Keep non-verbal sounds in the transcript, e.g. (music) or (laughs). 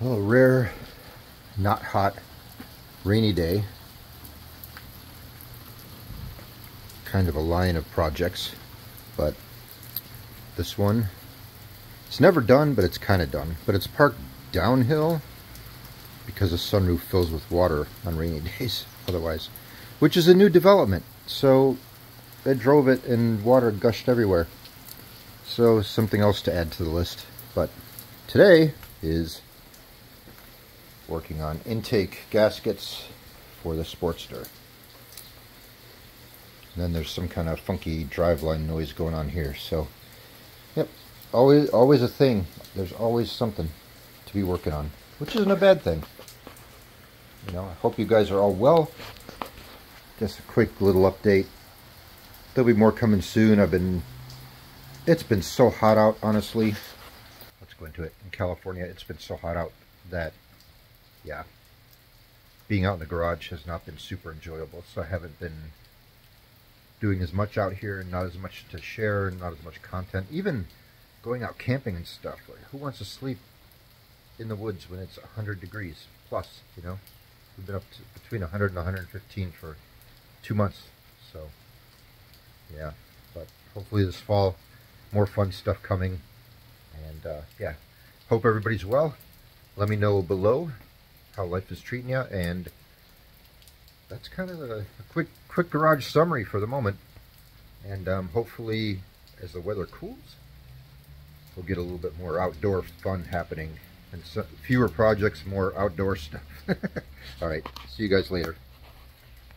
Well, a rare, not hot, rainy day. Kind of a line of projects, but this one, it's never done, but it's kind of done. But it's parked downhill because the sunroof fills with water on rainy (laughs) days otherwise, which is a new development. So I drove it and water gushed everywhere. So something else to add to the list. But today is working on intake gaskets for the Sportster. And then there's some kind of funky driveline noise going on here. So, yep, always always a thing. There's always something to be working on, which isn't a bad thing. You know, I hope you guys are all well. Just a quick little update. There'll be more coming soon. I've been, it's been so hot out, honestly. Let's go into it. In California, it's been so hot out that yeah, being out in the garage has not been super enjoyable. So I haven't been doing as much out here and not as much to share, and not as much content. Even going out camping and stuff. Like, who wants to sleep in the woods when it's 100 degrees plus, you know? We've been up to between 100 and 115 for two months. So, yeah. But hopefully this fall, more fun stuff coming. And, uh, yeah. Hope everybody's well. Let me know below how life is treating you, and that's kind of a, a quick quick garage summary for the moment. And um, hopefully, as the weather cools, we'll get a little bit more outdoor fun happening, and so, fewer projects, more outdoor stuff. (laughs) All right, see you guys later.